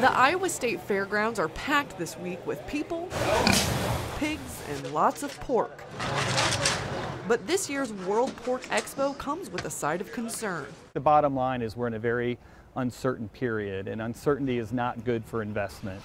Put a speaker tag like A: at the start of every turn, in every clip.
A: The Iowa State Fairgrounds are packed this week with people, pigs, and lots of pork. But this year's World Pork Expo comes with a side of concern.
B: The bottom line is we're in a very uncertain period, and uncertainty is not good for investment.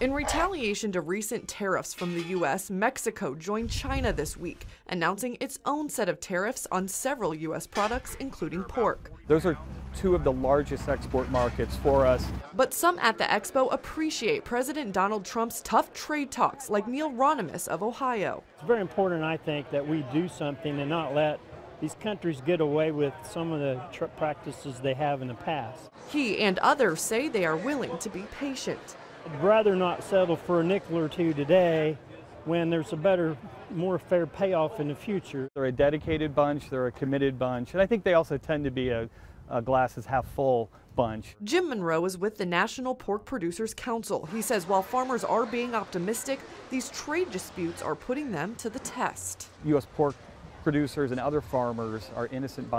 A: In retaliation to recent tariffs from the U.S., Mexico joined China this week, announcing its own set of tariffs on several U.S. products, including pork.
B: Those are two of the largest export markets for us.
A: But some at the expo appreciate President Donald Trump's tough trade talks, like Neil Ronimus of Ohio.
C: It's very important, I think, that we do something and not let these countries get away with some of the practices they have in the past.
A: He and others say they are willing to be patient.
C: I'd rather not settle for a nickel or two today when there's a better, more fair payoff in the future.
B: They're a dedicated bunch, they're a committed bunch, and I think they also tend to be a, a glasses half full bunch.
A: Jim Monroe is with the National Pork Producers Council. He says while farmers are being optimistic, these trade disputes are putting them to the test.
B: U.S. pork producers and other farmers are innocent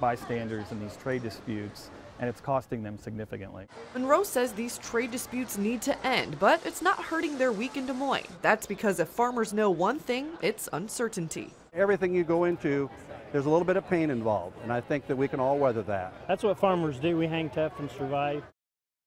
B: bystanders in these trade disputes and it's costing them significantly.
A: Monroe says these trade disputes need to end, but it's not hurting their week in Des Moines. That's because if farmers know one thing, it's uncertainty.
D: Everything you go into, there's a little bit of pain involved, and I think that we can all weather that.
C: That's what farmers do. We hang tough and survive.